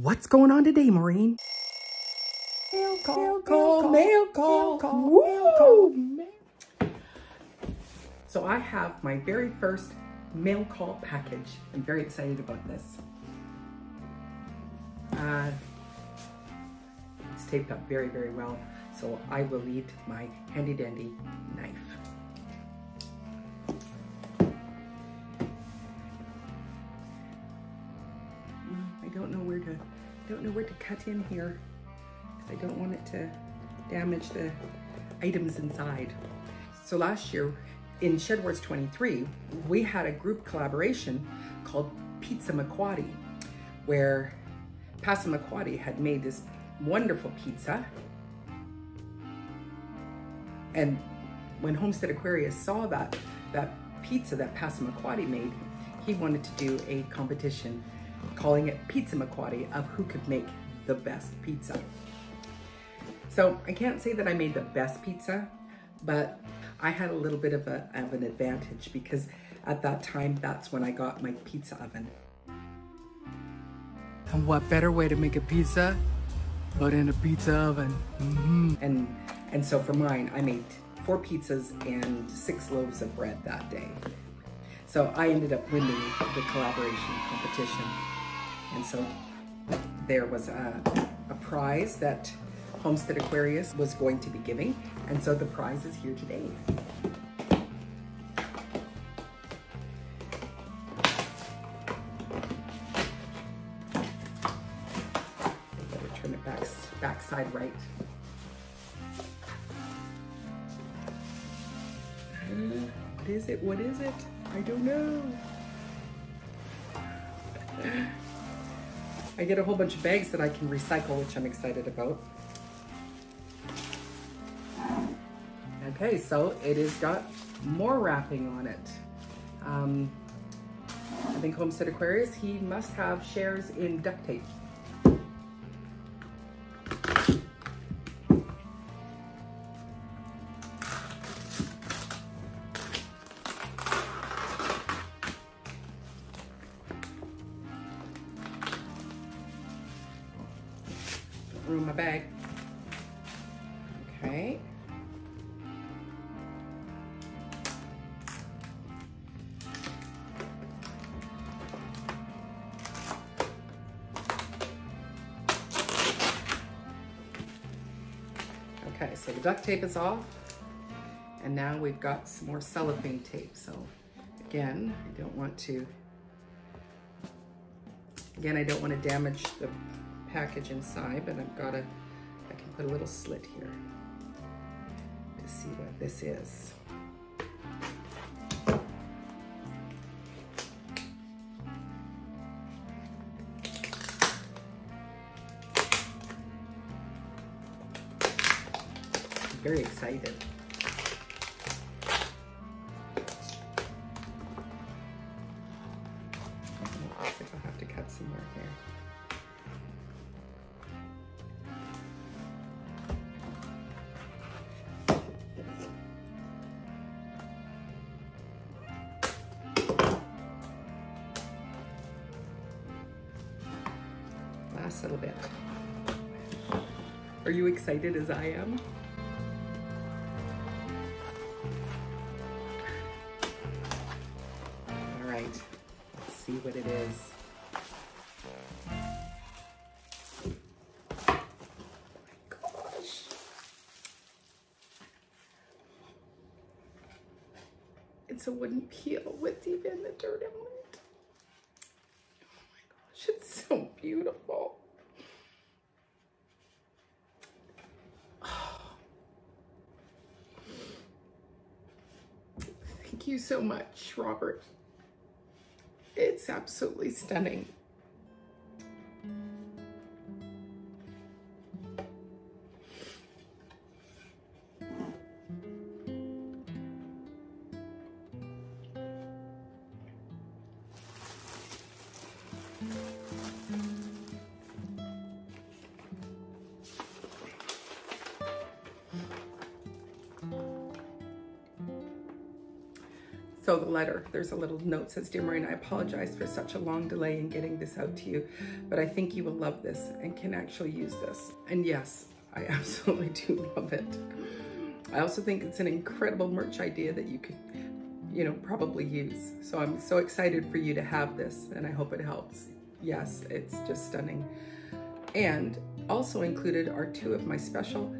What's going on today, Maureen? Mail call, mail call, mail call, call, mail call. So I have my very first mail call package. I'm very excited about this. Uh, it's taped up very, very well. So I will need my handy dandy knife. I don't know where to, don't know where to cut in here. I don't want it to damage the items inside. So last year in Shed Wars 23, we had a group collaboration called Pizza Maquoddy, where Passamaquoddy had made this wonderful pizza. And when Homestead Aquarius saw that, that pizza that Passamaquoddy made, he wanted to do a competition calling it Pizza Maquoddy of who could make the best pizza. So I can't say that I made the best pizza, but I had a little bit of, a, of an advantage because at that time, that's when I got my pizza oven. And what better way to make a pizza but in a pizza oven? Mm -hmm. And, and so for mine, I made four pizzas and six loaves of bread that day. So I ended up winning the collaboration competition. And so there was a, a prize that Homestead Aquarius was going to be giving. And so the prize is here today. turn it back, back side right. Is it? What is it? I don't know. I get a whole bunch of bags that I can recycle, which I'm excited about. Okay, so it has got more wrapping on it. Um, I think Homestead Aquarius, he must have shares in duct tape. Ruin my bag. Okay. Okay, so the duct tape is off. And now we've got some more cellophane tape. So again, I don't want to, again, I don't want to damage the package inside, but I've got a, I can put a little slit here to see what this is. very excited. Last little bit. Are you excited as I am? All right, let's see what it is. It's a wooden peel with even the dirt it. Oh my gosh, it's so beautiful. You so much, Robert. It's absolutely stunning. So the letter, there's a little note says, Dear Maureen, I apologize for such a long delay in getting this out to you, but I think you will love this and can actually use this. And yes, I absolutely do love it. I also think it's an incredible merch idea that you could, you know, probably use. So I'm so excited for you to have this and I hope it helps. Yes, it's just stunning. And also included are two of my special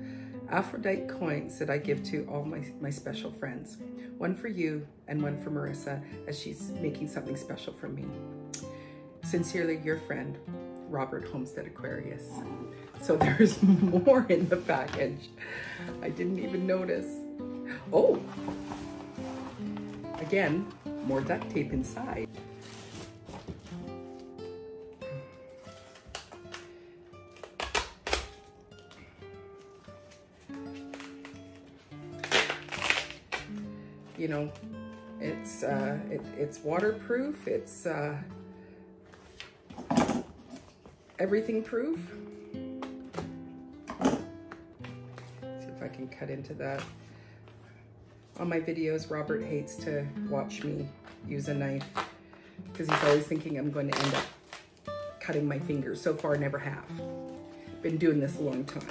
Aphrodite coins that I give to all my, my special friends. One for you and one for Marissa as she's making something special for me. Sincerely, your friend, Robert Homestead Aquarius. So there's more in the package. I didn't even notice. Oh, again, more duct tape inside. You know, it's uh, it, it's waterproof. It's uh, everything proof. See if I can cut into that. On my videos, Robert hates to watch me use a knife because he's always thinking I'm going to end up cutting my fingers. So far, never have. Been doing this a long time.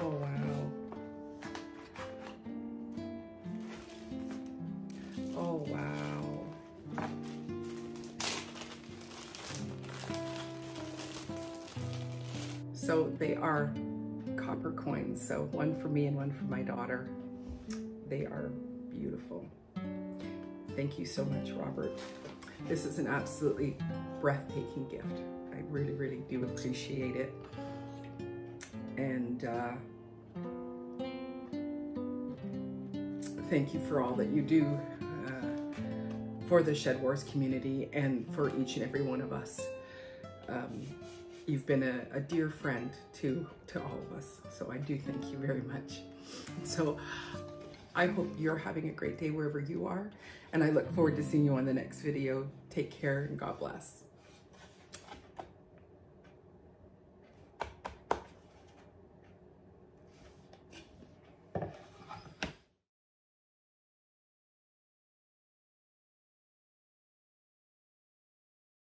Oh, wow. Oh, wow. So they are copper coins. So one for me and one for my daughter. They are beautiful. Thank you so much, Robert. This is an absolutely breathtaking gift. I really, really do appreciate it. And uh, thank you for all that you do uh, for the Shed Wars community and for each and every one of us. Um, you've been a, a, dear friend to, to all of us. So I do thank you very much. So I hope you're having a great day wherever you are. And I look forward to seeing you on the next video. Take care and God bless.